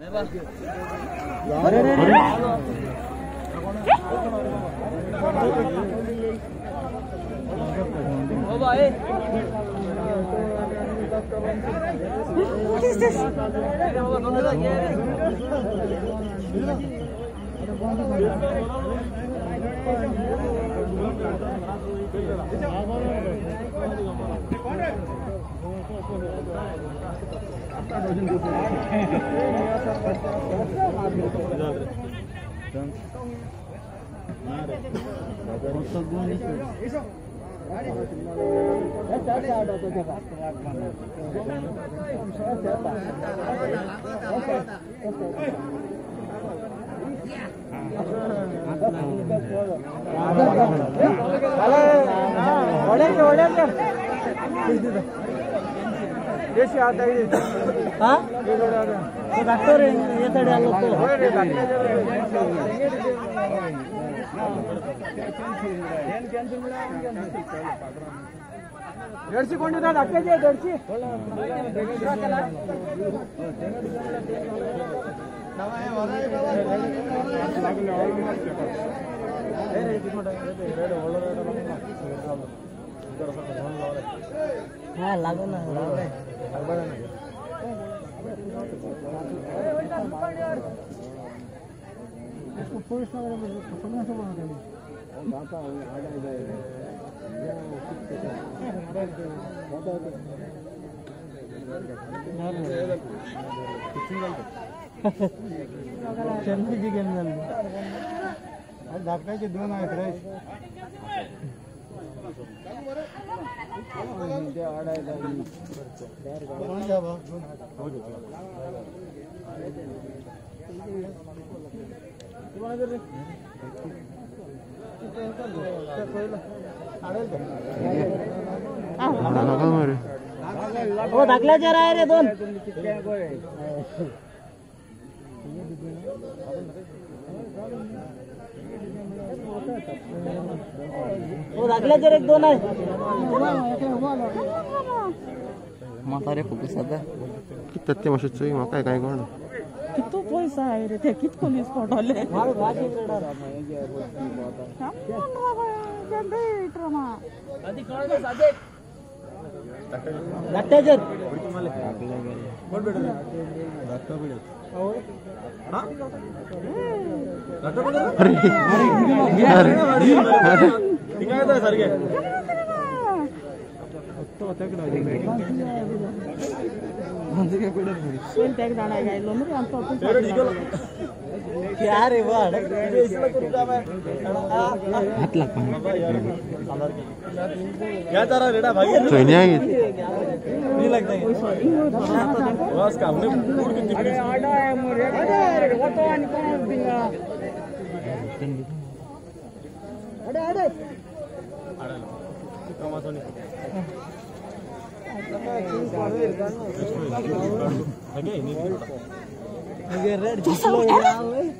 What is this? Olha aqui, olha aqui. Doctor ಏತಡೆ ಅಲ್ಲತ್ತು ಜಡ್ಸಿಕೊಂಡಿದ್ದ ಅಕ್ಕಜೆ ಜಡ್ಸಿ चंदी जी के अंदर। धाकट्याचे दोन आहेत दाखला जरा आहे रे दोन हो दाखला जर एक दोन आहे म्हातारे फुकूस आता किती ते मातशें चोय म्हाका काय कळना कितो पैसा आहे रे ते कित कोणीस पडले ನಟ್ಟೇಜರ್ ಹಿಂಗಾಗದ ಸರ್ಗೆ ಯಾರು ಇವ ಹತ್ತು ಲಕ್ಷ ಹೇಳ್ತಾರ ರೇಡಾ ಭಾಗ್ಯ लगता है बस का हमने पूरी की तिकड़ी आडा है मोरे आडा रे वो तो आन कौन दिंगा आडा आडा आडा क्रमासो नहीं लगे नहीं लगे रेड जिसलो यार